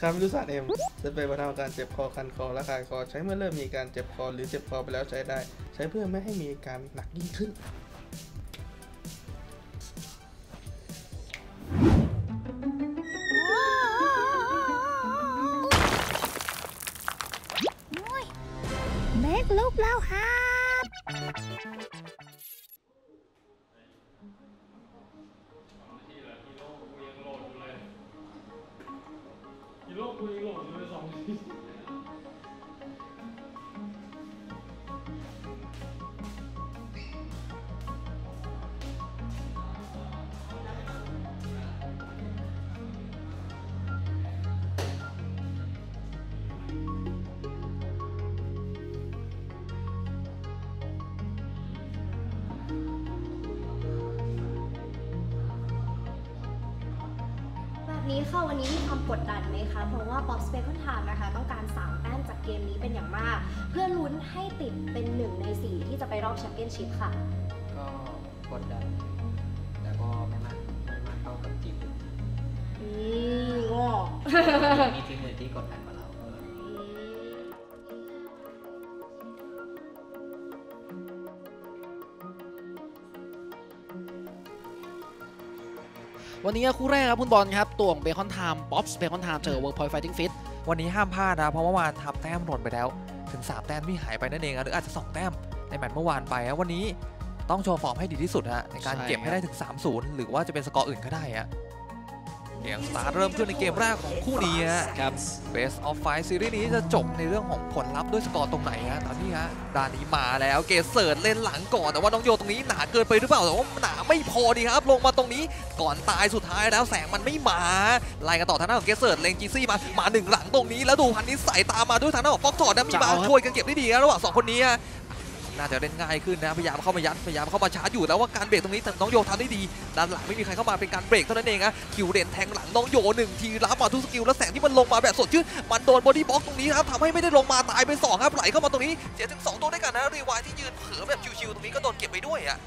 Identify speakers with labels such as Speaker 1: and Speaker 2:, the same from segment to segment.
Speaker 1: คำยุทธศาสตร์เอ็มจะเป็นบรรเทาอาการเจ็บคอคันคอและคายคอ ใช้เมื่อเริ่มมีการเจ็บคอหรือเจ็บคอไปแล้วใช้ได้ ใช้เพื่อไม่ให้มีอาการหนักยิ่งขึ้น
Speaker 2: ฮีโร่กูยังโห
Speaker 3: นี้ค่ะวันนี้มีความกดดันไหมคะ เพราะว่า Bob s p a c e Time นะคะ ต้องการ3แต้มจากเกมนี้เป็นอย่างมาก เพื่อลุ้นให้ติดเป็นหนึ่งใน4ที่จะไปรอบแชมเปี้ยนชิพค่ะ
Speaker 4: ก็กดดันแต่ก็ไม่มากไม่มากเท่ากับจีน
Speaker 3: อืมงอ
Speaker 4: มีทีม วั
Speaker 5: นนี้คู่แรกครับคุณบอลครับต่วง Bacon Time บ๊อบส์ Bacon Time เจอ Workpoint Fighting Fish
Speaker 6: วันนี้ห้ามพลาดนะเพราะเมื่อวานทำแต้มหล่นไปแล้ว ถึง 3 แต้มที่หายไปนั่นเองอะหรืออาจจะ 2 แต้มในแมตช์เมื่อวานไปวันนี้ต้องโชว์ฟอร์มให้ดีที่สุดฮะในการเก็บให้ได้ถึง 3-0 หรือว่าจะเป็นสกอร์อื่นก็ได้ฮะ game start เริ่มขึ้นในเกมแรกของคู่นี้ฮะ
Speaker 5: ครับ
Speaker 6: Best of Five ซีรีส์นี้จะจบในเรื่องของผลลัพธ์ด้วยสกอร์ตรงไหนฮะตอนนี้ฮะด้านนี้มาแล้วเกเสิร์ตเล่นหลังก่อนแต่ว่าน้องโยตรงนี้หนาเกินไปหรือเปล่าแต่ว่าหนาไม่พอดีครับ ลงมาตรงนี้ก่อนตายสุดท้ายแล้วแสงมันไม่มาไล่กันต่อทางด้านของเกเสิร์ตเลงจีซี่มามาหนึ่งหลังตรงนี้แล้วดูพันนี้ใส่ตามมาด้วยทางด้านของฟ็อกทอร์ดนะมีมา
Speaker 5: จะเอาครับ
Speaker 6: ช่วยกันเก็บได้ดีนะระหว่างสองคนนี้ฮะ น่าจะเล่นง่ายขึ้นนะพยายามเข้ามายัดพยายามเข้ามาชาร์จอยู่แต่ว่าการเบรกตรงนี้น้องโยทำได้ดีด้านหลังไม่มีใครเข้ามาเป็นการเบรกเท่านั้นเองอะคิวเด่นแทงหลังน้องโยหนึ่งทีรับมาทุกสกิลแล้วแสงที่มันลงมาแบบสดชื่นมันโดนบอดี้บล็อกตรงนี้ครับทำให้ไม่ได้ลงมาตายไป2ครับไหลเข้ามาตรงนี้เสียถึง2ตัวด้วยกันนะรีวายที่ยืนเผลอแบบชิวๆตรงนี้ก็โดนเก็บไปด้วยอะ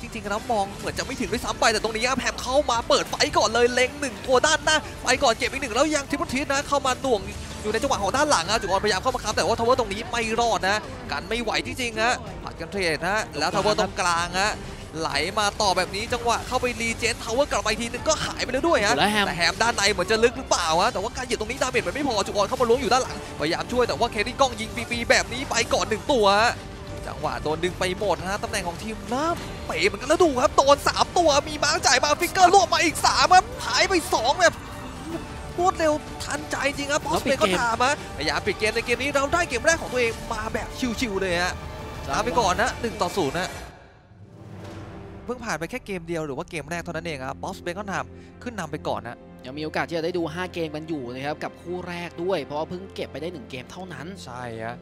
Speaker 6: จริงๆแล้วมองเหมือนจะไม่ถึงด้วยซ้ำไปแต่ตรงนี้แฮมเข้ามาเปิดไฟก่อนเลยเล็งหนึ่งตัวด้านหน้าไปก่อนเก็บอีกหนึ่งแล้วยังทิปเปิลทีนะเข้ามาหน่วง อยู่ในจังหวะของด้านหลังอะจุกรพยายามเข้ามาค้ำแต่ว่าทาวเวอร์ตรงนี้ไม่รอดนะกันไม่ไหวจริงๆฮะผัดกันเทรดนะแล้วทาวเวอร์ตรงกลางฮะไหลมาต่อแบบนี้จังหวะเข้าไปรีเจนทาวเวอร์กลับมาอีกทีนึงก็หายไปแล้วด้วยฮะ
Speaker 5: แล้วแฮม
Speaker 6: แต่แฮมด้านในเหมือนจะลึกหรือเปล่าวะแต่ว่าการเหยียบตรงนี้ดาเมจมันไม่พอจุกรเข้ามาล้วงอยู่ด้านหลังพยายามช่วยแต่ว่าเครี่กล้องยิงฟรีๆแบบนี้ไปก่อนหนึ่งตัวฮะจังหวะโดนดึงไปหมดนะตำแหน่งของทีมเริ่มเป๋เหมือนกันแล้วดูครับโดนสามตัวมีมาร์คจ่ายมาฟิกเกอร์รวบมาอีกสามครับหายไปสองแบบ รวดเร็วทันใจจริงครับบอ
Speaker 5: แล้
Speaker 6: ส
Speaker 5: วปิ
Speaker 6: เป
Speaker 5: ด
Speaker 6: ก็
Speaker 5: เกม
Speaker 6: ตามฮะพยายามปิดเกมในเกมนี้เราได้เกมแรกของตัวเองมาแบบชิวๆเลยฮะตามไปก่อนนะหนึ่งต่อศูนย์นะเพิ่งผ่านไปแค่เกมเดียวหรือว่าเกมแรกเท่านั้นเองครับบอสเบคอนทามขึ้นนำไปก่อนนะ
Speaker 5: ยังมีโอกาสที่จะได้ดู 5 เกมกันอยู่นะครับกับคู่แรกด้วย เพราะว่าเพิ่งเก็บไปได้ 1 เกมเท่านั้น
Speaker 6: ใช่ฮะ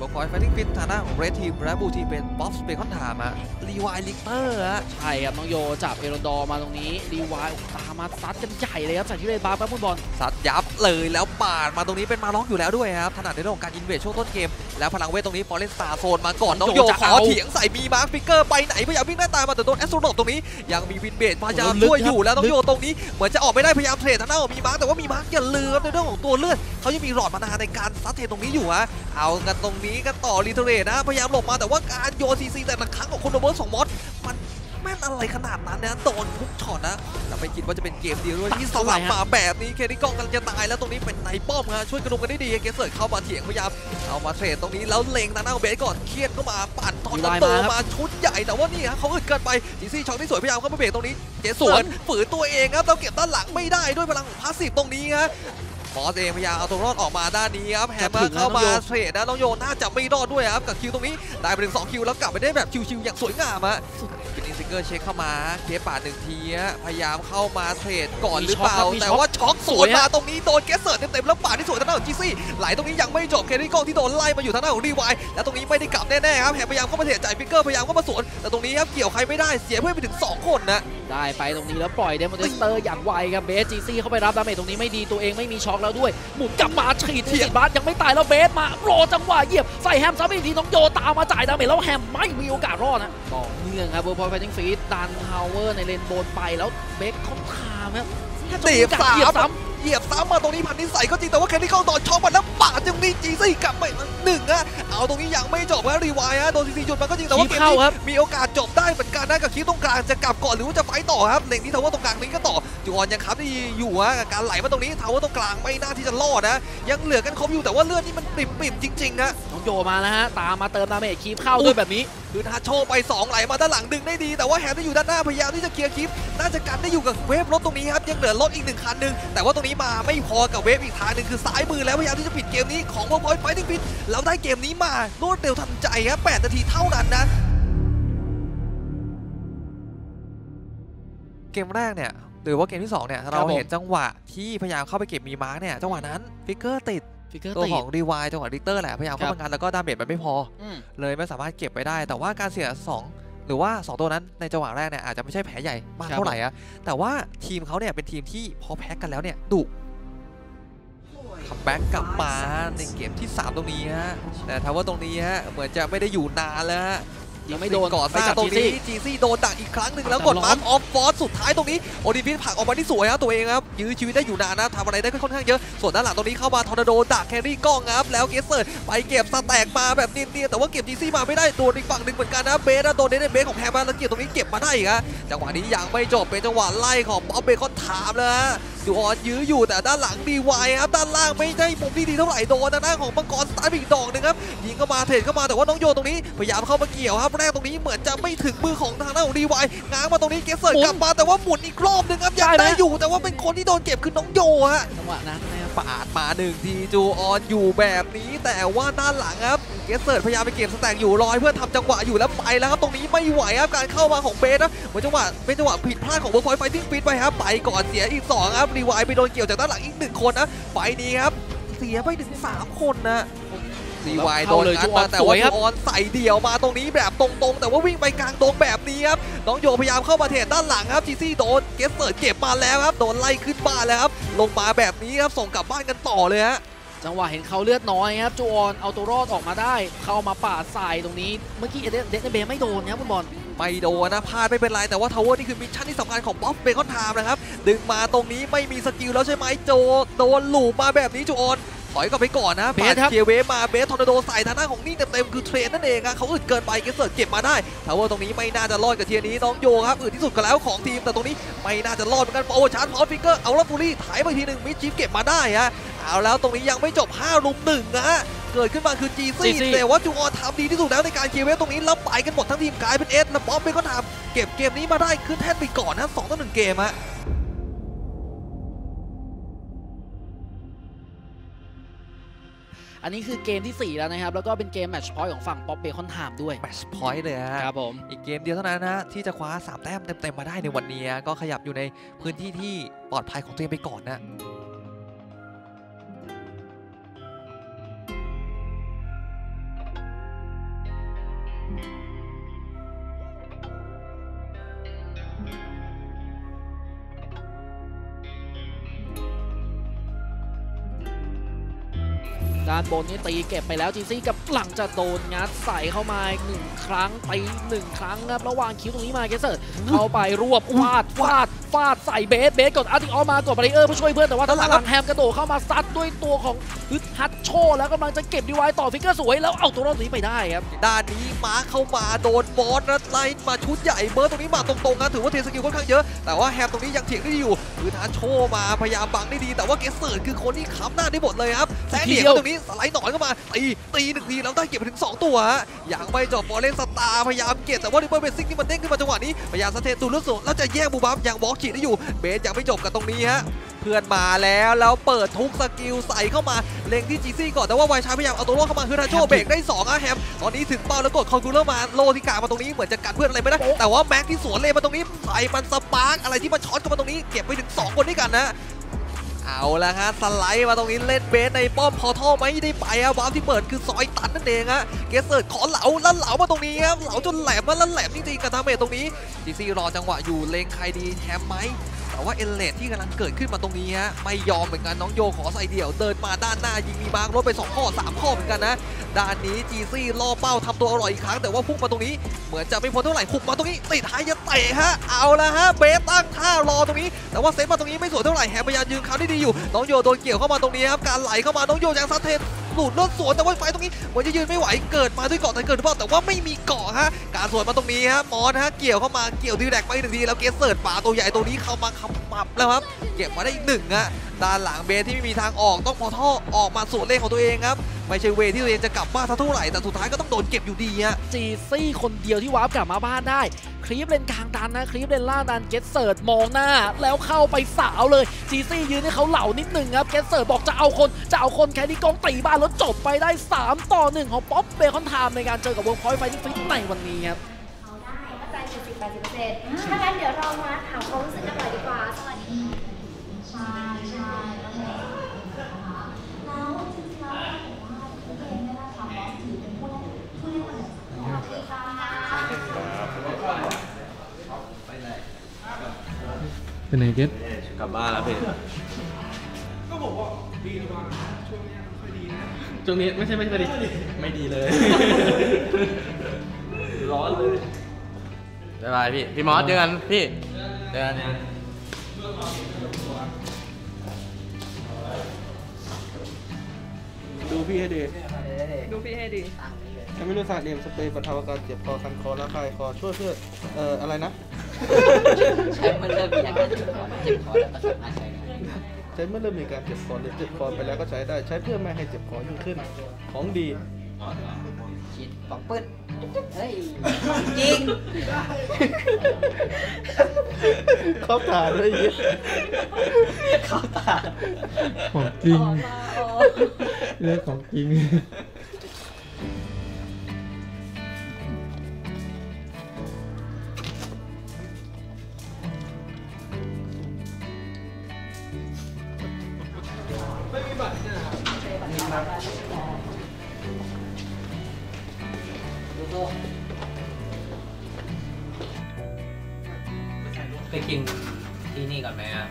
Speaker 6: บอคอยไฟติ้งฟิตฐานะของเรดทีมและบูทีมเป็นบ๊อบสเปคอนถามอะรีวายลิกเตอร์ฮะ
Speaker 5: ใช่ครับน้องโยจับเอโรดอร์มาตรงนี้รีวายตามมาซัดกันใหญ่เลยครับจากที่เลนบาร์ครับคุณบอล
Speaker 6: สัตว์ยับเลยแล้วปาดมาตรงนี้เป็นมาล็อกอยู่แล้วด้วยครับถนัดในเรื่องของการอินเวสช่วงต้นเกม แล้วพลังเวทตรงนี้ฟอร์เรนสตาร์โซนมาก่อนน้องโย
Speaker 5: โยจะ
Speaker 6: ขอ
Speaker 5: เอา
Speaker 6: เถียงใส่มีมาร์คฟิกเกอร์ไปไหนพยายามวิ่งหน้าตามมาแต่โดนแอสโตรนตตรงนี้ยังมีวินเบดพยายาม
Speaker 5: ลึก
Speaker 6: ช่วยอยู่
Speaker 5: ครับ
Speaker 6: แล้วน้อง
Speaker 5: ลึก
Speaker 6: โยตรงนี้เหมือนจะออกไม่ได้พยายามเทรดทางด้านของมีมาร์คแต่ว่ามีมาร์คอย่าลืมในเรื่องของตัวเลือดเขายังมีหลอดมานาในการซัดเทรดตรงนี้อยู่ฮะเอากันตรงนี้กันต่อรีเทเรตนะ พยายามหลบมาแต่ว่าการโยนซีซีแต่ละครั้งของคนโดเบิร์สองมอสมันแม่นอะไรขนาดนั้นนะโดนทุกช็อตนะแต่ไม่คิดว่าจะเป็นเกมเดียวด้วยที่สลับมาแบบนี้เคนี่กล้องกำลังจะตายแล้วตรงนี้เป็นไนป้อมฮะช่วยกระดุมกันได้ดีเกสเซิร์ตเข้ามาเถียงพยายามเอามาเทรดตรงนี้แล้วเล็งทางหน้าเบสก่อนเครียดเข้ามาปั่นทอนโตมาชุดใหญ่แต่ว่านี่ฮะเขาอึดเกินไปจีซี่ช็อตที่สวยพยายามเข้ามาเบรกตรงนี้เจสวนฝืนตัวเองครับเราเก็บด้านหลังไม่ได้ด้วยพลังของพาสซีฟตรงนี้ฮะ บอสเองพยายามเอาตัวรอดออกมาด้านนี้ครับแฮมเมอร์เข้ามาเทรดนะน้องโยน่าจะไม่รอดด้วยครับกับคิวตรงนี้ได้ไปถึงสองคิวแล้วกลับไปได้แบบชิวๆอย่างสวยงามฮะเป็นอินซิงเกิลเช็คเข้ามาเคปาดหนึ่งทีฮะพยายามเข้ามาเทรดก่อนหรือเปล่า แต่ว่าช็อตก๊อกส
Speaker 5: ส
Speaker 6: ว
Speaker 5: วนย
Speaker 6: มา
Speaker 5: ฮะ
Speaker 6: ตรงนี้โดนแกสเซิร์ตเต็มๆแล้วป่าดที่สวยทางด้านของจีซี่ไหลตรงนี้ยังไม่จบเคลรี่กล้องที่โดนไล่มาอยู่ทางด้านของรีวายแล้วตรงนี้ไม่ได้กลับแน่ๆครับแฮมพยายามเข้ามาเทจ่ายฟิกเกอร์พยายามเข้ามาสวนแต่ตรงนี้ครับเกี่ยวใครไม่ได้เสียเพื่อนไปถึงสองคนนะ
Speaker 5: ได้ไปตรงนี้แล้วปล่อยเดมอนสเตอร์อย่างไวครับเบสจีซี่เข้าไปรับดาเมจตรงนี้ไม่ดีตัวเองไม่มีช็อคแล้วด้วย หมุนกลับมาฉีด
Speaker 6: เที
Speaker 5: ฉี
Speaker 6: ยบ
Speaker 5: ดบาสยังไม่ตายแล้วเบสมารอจังหวะเหยียบใส่แฮมซ้ำอีกทีน้องโยตามมาจ่ายดาเมจแล้วแฮมไม่มีโอกาสรอดนะต่อเนื่องครับเบอร์พอยไฟติ้งฟีดดันฮาวเวอร์ในเลนโบนไปแล้วเบสเขาทามครับแทบจะ
Speaker 6: ตี
Speaker 5: มีโอกาส
Speaker 6: สา
Speaker 5: เหยีย
Speaker 6: ม
Speaker 5: บซ้
Speaker 6: เหยียบซ้ำมาตรงนี้พันนิสัยก็จริงแต่ว่าแคนดี้เข้าต่อช็อปมาแล้วปาดตรงนี้จีซี่กลับไปหนึ่งอะเอาตรงนี้ยังไม่จบครับรีวายฮะโดนซีซีหยุดมาก็จริงแต่ว่าเกมนี้มีโอกาสจบได้เหมือนกันนะกับคิดตรงกลางจะกลับก่อนหรือว่าจะ fight ต่อครับเล็งที่ tower ตรงกลางนี้ก็ต่อจวนยังค้ำได้อยู่ฮะการไหลมาตรงนี้ tower ตรงกลางไม่น่าที่จะรอดนะ ยังเหลือกันครบอยู่แต่ว่าเลือดนี่มันปริ่มๆจริงๆนะ
Speaker 5: น้องโยมาแล้วฮะตามมาเติม damage คีบเข้าด้วยแบบนี้
Speaker 6: คือทาโชไป 2 ไหลมาด้านหลังดึงได้ดี แต่ว่าแฮมที่อยู่ด้านหน้าพยายามที่จะเคลียร์ creep น่าจะกันได้อยู่กับ wave รถตรงนี้ครับ ยังเหลือรถอีกหนึ่งคันหนึ่งแต่ว่าตรงนี้มาไม่พอกับ wave อีกทางหนึ่งคือซ้ายมือแล้วพยายามที่จะปิดเกมนี้ของ Workpoint Fighting Fishแล้วได้เกมนี้มารวดเร็วทันใจครับ8นาทีเท่านั้นนะเกมแรกเนี่ยหรือว่าเกมที่สองเนี่ยเราเห็นจังหวะที่พยายามเข้าไปเก็บมีมาร์กเนี่ยจังหวะนั้นฟิกเกอร์ติด
Speaker 5: ฟิกเกอร์
Speaker 6: ตัว
Speaker 5: ตี
Speaker 6: ของรีวายจังหวะริกเตอร์แหละพยายามเข้า
Speaker 5: ครับ
Speaker 6: มางัดแล้วก็ damage มันไม่พอ
Speaker 5: อืม
Speaker 6: เลยไม่สามารถเก็บไปได้ แต่ว่าการเสีย 2 หรือว่า 2 ตัวนั้นในจังหวะแรกเนี่ยอาจจะไม่ใช่แผลใหญ่มาก
Speaker 5: ครับ
Speaker 6: เท่าไหร่อะแต่ว่าทีมเขาเนี่ยเป็นทีมที่พอแพ้กันแล้วเนี่ยดุคัมแบ็กกลับมาในเกมที่ 3 ตรงนี้ฮะแต่ทว่าตรงนี้ฮะเหมือนจะไม่ได้อยู่นานแล้วฮะ
Speaker 5: ยังไม่โดน
Speaker 6: ก่อน
Speaker 5: ไป
Speaker 6: หน้า
Speaker 5: จับ
Speaker 6: ตร
Speaker 5: จี
Speaker 6: ง
Speaker 5: ซี่
Speaker 6: นี้จีซี่โดนดักอีกครั้งหนึ่งแล้ว
Speaker 5: แต่
Speaker 6: กด
Speaker 5: ล้อม
Speaker 6: มาร์คออฟฟอร์สุดท้ายตรงนี้โอดิฟิสผลักออกมาที่สวยครับตัวเองครับยื้อชีวิตได้อยู่นานนะทำอะไรได้ก็ค่อนข้างเยอะ ส่วนด้านหลังตรงนี้เข้ามาทอร์นาโดดักแครี่กล้องครับแล้วเกสเซอร์ไปเก็บสแต็กมาแบบเนียนๆแต่ว่าเก็บจีซี่มาไม่ได้โดนอีกฝั่งหนึ่งเหมือนกันนะเบสนะโดนเดนเบสของแฮมมาแล้วเก็บตรงนี้เก็บมาได้อีกฮะจังหวะนี้ยังไม่จบเป็นจังหวะไล่ของบ๊อบเบคอนถามเลยฮะ ดูออนยื้ออยู่แต่ด้านหลังดีไวครับด้านล่างไม่ได้มุมที่ดีเท่าไหร่โดนทางด้านของมังกรสตาร์อีกดอกหนึ่งครับยิงเข้ามาเทรดเข้ามาแต่ว่าน้องโยตรงนี้พยายามเข้ามาเกี่ยวครับแรกตรงนี้เหมือนจะไม่ถึงมือของทางด้านของดีไวง้างมาตรงนี้เกสเซอร์กลับมาแต่ว่าหมุนอีกรอบหนึ่งครับยัง
Speaker 5: ได้
Speaker 6: อยู่ แต่ว่าเป็นคนที่โดนเก็บคือน้องโยฮะ
Speaker 5: จังหวะนั้น
Speaker 6: ปาดมาหนึ่งทีจูออนอยู่แบบนี้ แต่ว่าด้านหลังครับเกสเซิร์ตพยายามไปเก็บสแต็กอยู่รอยเพื่อทำจังหวะอยู่แล้วไปแล้วครับตรงนี้ไม่ไหวครับการเข้ามาของเบสนะเหมือนจังหวะเป็นจังหวะผิดพลาดของเวิร์คพอยต์ไฟติ้งฟิตไปครับไปก่อนเสียอีกสองครับรีไวไปโดนเกี่ยวจากด้านหลังอีกหนึ่งคนนะไปนี้ครับเสียไปถึงสามคนนะ รีไวโดนงัดมาแต่ว่าจูออนใส่เดี่ยวมาตรงนี้แบบตรงๆ แต่ว่าวิ่งไปกลางตรงแบบนี้ครับน้องโยพยายามเข้ามา trade ด้านหลังครับ GC โดนเกสเซอร์เก็บมาแล้วครับโดนไล่ขึ้นบ้านแล้วครับลงมาแบบนี้ครับส่งกลับบ้านกันต่อเลยฮะ
Speaker 5: จังหวะเห็นเขาเลือดน้อยครับจูออนเอาตัวรอดออกมาได้ เข้ามาปาดใส่ตรงนี้เมื่อกี้เอเดนเดนเบย์ไม่โดนครับคุณบอล
Speaker 6: ไม่โดนนะพลาดไม่เป็นไร แต่ว่า tower นี่คือ mission ที่สำคัญของบ๊อบเบคอนไทม์นะครับ ดึงมาตรงนี้ไม่มีสกิลแล้วใช่ไหมโจโดนหลูปมาแบบนี้จูออน ถอยกลับไปก่อนนะ
Speaker 5: เบ
Speaker 6: ปา
Speaker 5: ส
Speaker 6: ด
Speaker 5: ครับ
Speaker 6: เคลียร์เวฟมาเบสทอร์นาโดใส่ทางหน้าของนี่เต็มๆคือเทรนนั่นเองครับเขาอึดเกินไปเกสเซิร์ตเก็บมาได้ทาวเวอร์ตรงนี้ไม่น่าจะรอดกับเทียร์นี้น้องโยครับอึดที่สุดกันแล้วของทีมแต่ตรงนี้ไม่น่าจะรอดเหมือนกันโอชาร์จพอฟิกเกอร์เอาละฟูรี่ถ่ายไปทีหนึ่งมิดชิฟเก็บมาได้ฮะเอาแล้วตรงนี้ยังไม่จบ5ลุมหนึ่งนะฮะเกิดขึ้นมาคือจีซี่
Speaker 5: GC
Speaker 6: แต่ว่าจูออนทำดีที่สุดแล้วในการเคลียร์เวฟตรงนี้แล้วไปกันหมดทั้งทีมกลายเป็นเอสแล้วป๊อปเบคอนไทม์เก็บเกมนี้มาได้ขึ้นแท่นไปก่อนนะสองต่อหนึ่งเกมฮะ
Speaker 5: อันนี้คือเกมที่ 4 แล้วนะครับ แล้วก็เป็นเกม match point ของฝั่ง Bob Bacon Time ด้วย
Speaker 6: match p oint เลยฮะ
Speaker 5: ครับผม
Speaker 6: อีกเกมเดียวเท่านั้นนะที่จะคว้า 3 แต้มเต็มๆมาได้ในวันนี้ก็ขยับอยู่ในพื้นที่ที่ปลอดภัยของตัวเองไปก่อนนะ
Speaker 5: ด้านบนนี่ตีเก็บไปแล้วจีซี่กับหลังจะโดนงัดใส่เข้ามาอีกหนึ่งครั้งตีหนึ่งครั้งครับระหว่างคิวตรงนี้มาเกสเซอร์เข้าไปรวบฟาดฟาดฟาดใส่เบสเบสกดอาร์ติออมากดบาริเออร์เพื่อช่วยเพื่อนแต่ว่าด้านหลังแฮมกระโดดเข้ามาซัดด้วยตัวของฮึดฮัต โชแล้วกำลังจะเก็บดีไวต่อฟิกเกอร์สวยแล้วเอาตัวรอดตรงนี้ไปได้ครับ
Speaker 6: ด้านนี้มาเข้ามาโดนบอสนะไล่มาชุดใหญ่เบิร์ตรงนี้มาตรงๆนะถือว่าเทสกิลค่อนข้างเยอะ แต่ว่าแฮมตรงนี้ยังเถียงได้อยู่คือทานโชว์มาพยายามบังได้ดี แต่ว่าเกสเซิร์ดคือคนที่ค้ำหน้าได้หมดเลยครับแซงเหลียมตรงนี้สไลด์หนอนเข้ามาตีตีหนึ่งทีแล้วได้เก็บไปถึง 2 ตัวฮะยังไม่จบบอลเล่นสตาร์พยายามเก็บแต่ว่าดิเบิร์เบสซิ่งที่มันเด้งขึ้นมาจังหวะนี้พยายามสเตตูนลุสโซแล้วจะแย่งบูบัมยังวอล์กฉีดได้อยู่เบสยังไม่จบกับตรงนี้ฮะ เพื่อนมาแล้วแล้วเปิดทุกสกิลใส่เข้ามาเล็งที่จีซี่ก่อนแต่ว่าไวชายพยายามเอาตัวรอดเข้ามาคือทาโช
Speaker 5: แฮม
Speaker 6: เบรกได้2อะแฮมตอนนี้ถึงเป้าแล้วกดคอนคูลเลอร์มาโลที่กลางมาตรงนี้เหมือนจะกัดเพื่อนอะไรไม่ได้แต่ว่าแม็กที่สวนเลยมาตรงนี้ใส่มันสปาร์กอะไรที่มันช็อตเข้ามาตรงนี้เก็บไปถึง 2 คนด้วยกันนะเอาละฮะสไลด์มาตรงนี้เล่นเบสในป้อมพอท่อไม่ได้ไปอะวาร์ปที่เปิดคือซอยตันนั่นเองฮะเกสเซิร์ดขอเหลาแล้วเหลามาตรงนี้ครับเหลาจนแหลมมาแล้วแหลมจริงๆกับทาเมจตรงนี้จีซี่รอจังหวะอยู่เลงใครดีแชมป์ไหม แต่ว่าเอเลดที่กำลังเกิดขึ้นมาตรงนี้ฮะไม่ยอมเหมือนกันน้องโยขอใส่เดี่ยว เดินมาด้านหน้ายิงมีบางรถไปสองข้อสามข้อเหมือนกันนะ ด้านนี้จีซี่ล่อเป้าทำตัวอร่อยอีกครั้งแต่ว่าพุ่งมาตรงนี้เหมือนจะไม่พ้นเท่าไหร่หุบมาตรงนี้ติดท้ายจะเตะฮะเอาละฮะเบสตั้งท่ารอตรงนี้ แต่ว่าเซฟมาตรงนี้ไม่สวยเท่าไหร่แฮมพยายามยืนเขาได้ดีอยู่น้องโยโดนเกี่ยวเข้ามาตรงนี้ครับการไหลเข้ามาน้องโยยังซัดเทน หลุดรถสวนแต่ว่าไฟตรงนี้เหมือนจะยืนไม่ไหวเกิดมาด้วยเกาะแต่เกิดหรือเปล่าแต่ว่าไม่มีเกาะฮะการสวนมาตรงนี้ฮะมอสฮะเกี่ยวเข้ามาเกี่ยวดีแดกไปหนึ่งทีแล้วเกสเซิร์ดป่าตัวใหญ่ตัวนี้เข้ามาขมับแล้วครับเก็บมาได้อีกหนึ่งฮะด้านหลังเบสที่ไม่มีทางออกต้องพอท่อออกมาสวนเลนของตัวเองครับ ไม่ใช่เวที่ตัวเองจะกลับบ้านเท่าไหร่แต่สุดท้ายก็ต้องโดนเก็บอยู่ดีฮะ
Speaker 5: จีซี่คนเดียวที่วาร์ปกลับมาบ้านได้คลิปเลนกลางดันนะคลิปเลนล่างดันเกตเซิร์ดมองหน้า แล้วเข้าไปสาวเลยจีซี่ยืนให้เขาเหล่านิดหนึ่งครับเกตเซิร์ดบอกจะเอาคนจะเอาคนแค่นี้กองตีบ้านแล้วจบไปได้ 3 ต่อ 1 ของป๊อปเบคอนไทม์ในการเจอกับเวิร์กพอยต์ไฟที่ฟิตในวันนี้ครับ
Speaker 3: เขาได้ก็ใจเจ็ดสิบแปดสิบเปอร์เซ็นต์ถ้างั้นเดี๋ยวเรามาถามความรู้สึกกันหน่อยดีกว่า สวัสดีใช่ใช่แล้วจริงๆแล้วผมว่าเกมเนี่ยนะคะบอสถือเป็นผู้เล่นผู้เล่นคนหนึ่งสวัสดีค่ะ
Speaker 2: เป็นไงเก็ต
Speaker 7: กลับบ้านแล้วพี่
Speaker 1: ก็บอกว่าดีดีกว่าช่วงนี้ไม่ค่อยดีนะช่วงนี้ไม่ใช่ไม่ค่อยดีไม่ดีเลย
Speaker 7: ร้อนเลยบ๊ายบายพี่ พี่มอสเจอกันพี่เจอกัน
Speaker 1: ดูพี่ให้ดี
Speaker 4: ดูพี่ให้ดี
Speaker 1: ถ้าไม่รู้สารเดียมสเปรย์บรรเทาอาการเจ็บคอคันคอและคลายคอช่วยเพื่อเอ่ออะไรนะ
Speaker 4: ใช้มันเริ่มมีอาการเจ็บคอเจ็บคอแล้วก็สามารถใช้ได้
Speaker 1: ใช้เมื่อเริ่มมีการเจ็บคอหรือเจ็บคอไปแล้วก็ใช้ได้ ใช้เพื่อไม่ให้เจ็บคอยิ่งขึ้น ของดี
Speaker 4: ฉีดปอกปื้ดเฮ้ยจริง
Speaker 1: เขาตาด้วยยี่
Speaker 4: เข้าตา
Speaker 2: ของจริง เรื่องของจริง
Speaker 4: ไปกินที่นี่ก่อนไหมอะ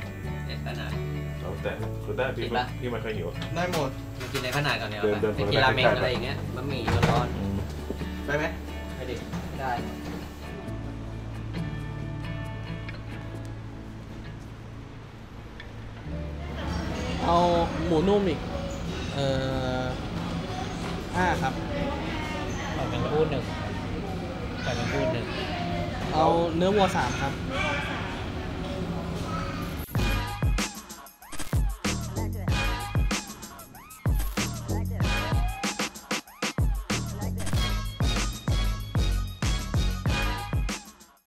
Speaker 4: เด็ดขนาด
Speaker 8: แล้วแต่คือได้พี่
Speaker 4: กินปะ
Speaker 8: พี่ไม่เคยหิว
Speaker 1: ได้หมด
Speaker 4: ไปกินในขนาดก่อนเนี่ย
Speaker 8: เดินเดิน
Speaker 4: ไปกินราเมงอะไรอย่างเงี้ยบะหมี่ร้อน
Speaker 1: ไปไหม
Speaker 4: ๆไปดิได้
Speaker 1: เอาหมูนุ่มอีก เอ่อห้าครับ
Speaker 4: ขอเป็นพูดหนึ่งขอเป็นพูดหนึ่ง
Speaker 1: เอาเนื้อวัวสามครับ